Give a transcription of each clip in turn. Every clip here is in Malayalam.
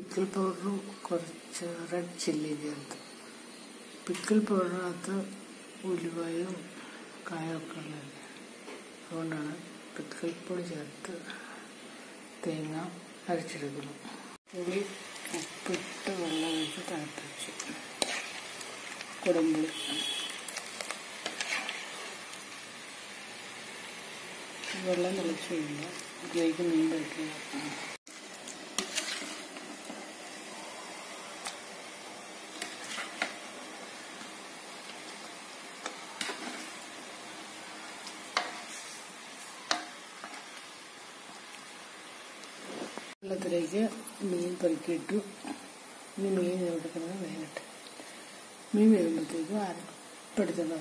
പിക്കിൾ പൗഡറും കുറച്ച് റെഡ് ചില്ലി ചേർത്ത്. പിക്കിൾ പൗഡറിനകത്ത് ഉലുവയും കായൊക്കെ ഉള്ളത് അതുകൊണ്ടാണ് പിക്കിൾ പൊടി ചേർത്ത് തേങ്ങ അരച്ചെടുക്കുന്നു പുളി ഉപ്പിട്ട് വെള്ളം ഒഴിച്ച് തണുപ്പിച്ച് കുടമ്പുളി വെള്ളം തിളച്ച് കഴിയുമ്പോൾ ഇതിലേക്ക് മീൻ വയ്ക്കുക വെള്ളത്തിലേക്ക് മീൻ പെറുക്കിയിട്ടു. ഇനി മീൻ എടുക്കുന്നത് വേകട്ടെ മീൻ വേകുമ്പോഴത്തേക്കും അരപ്പെടുത്തുന്ന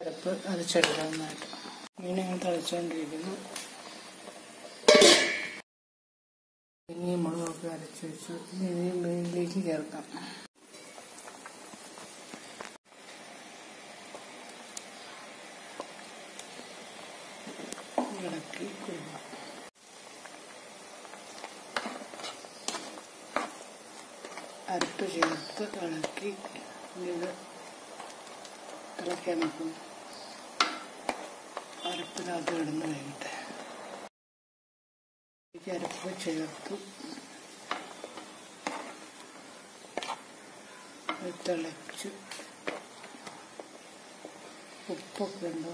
അരപ്പ് അരച്ചെടുക്കാവുന്നതായിട്ട്. മീൻ അങ്ങനെ തിളച്ചുകൊണ്ടിരിക്കുന്നു ഇനി മുളകൊക്കെ അരച്ച് വെച്ചു. ഇനി മീനിലേക്ക് ചേർക്കാം. ഇളക്കി കൊടുക്കാം. അരപ്പ് ചേർത്ത് ഇളക്കി ഇത് തിളക്കാൻ വെക്കും അരപ്പിനകത്ത് കിടന്ന് വേകട്ടെ അരപ്പ് ചേർത്ത്. തിളച്ച് ഉപ്പൊക്കെ ഉണ്ടോ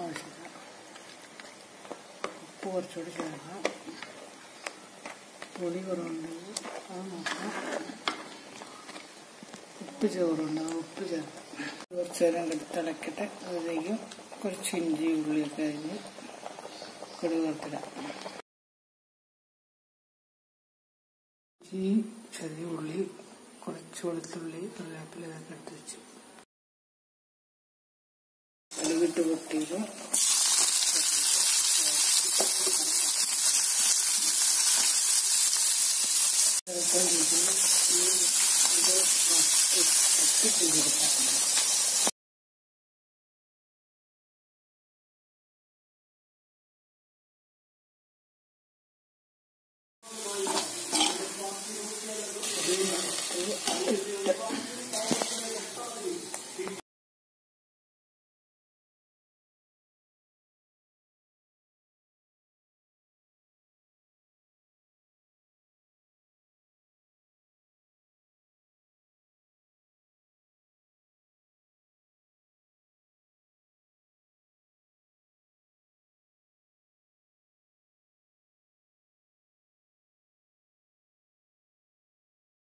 ആവശ്യത്തിന്. ഉപ്പ് കുറച്ചുകൂടി ചേർക്കാം പുളി കുറവുണ്ടെങ്കിൽ അത് നോക്കാം ഉപ്പ് ചോറുണ്ടാവും ഉപ്പ് ചേർക്കാം കുറച്ച് നേരം കൂടി തിളക്കട്ടെ അതിലേക്ക് കുറച്ച് ഇഞ്ചി ഉള്ളിയൊക്കെ അരിഞ്ഞ് കടുക് വറുത്തിടാം ഇഞ്ചി ചെറിയ ഉള്ളി കുറച്ച് വെളുത്തുള്ളി കറിവേപ്പില ഇതൊക്കെ എടുത്ത് വെച്ചു കടുകിട്ട് Thank you.